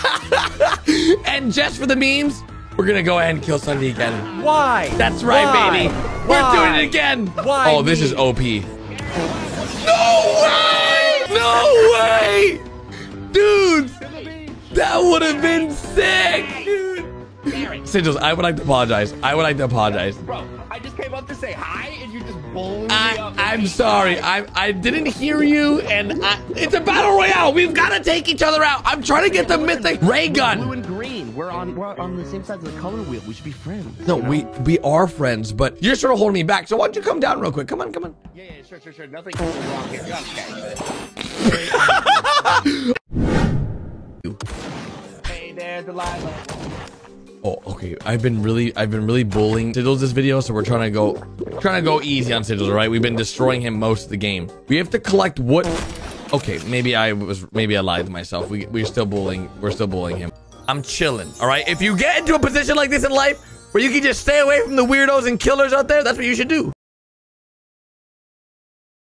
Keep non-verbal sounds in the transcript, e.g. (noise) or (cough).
(laughs) and just for the memes, we're gonna go ahead and kill Sunday again. Why? That's right, Why? baby. Why? We're doing it again. Why Oh, this me? is OP. No way! No way! Dude, that would have been sick, dude. Sigils, I would like to apologize. I would like to apologize. Bro, I just came up to say hi and you just blew me I, up. I'm sorry. I I didn't hear you, and I, it's a battle royale. We've got to take each other out. I'm trying to get the mythic ray gun. Blue and green. We're on we're on the same side of the color wheel. We should be friends. No, you know? we we are friends, but you're sort of holding me back. So why don't you come down real quick? Come on, come on. Yeah, yeah, sure, sure, sure. Nothing wrong here. Okay. (laughs) hey there, Delilah. Oh, okay. I've been really, I've been really bullying Sigils this video, so we're trying to go, trying to go easy on Sigils, right? We've been destroying him most of the game. We have to collect what? Okay, maybe I was, maybe I lied to myself. We we're still bullying, we're still bullying him. I'm chilling, all right? If you get into a position like this in life where you can just stay away from the weirdos and killers out there, that's what you should do.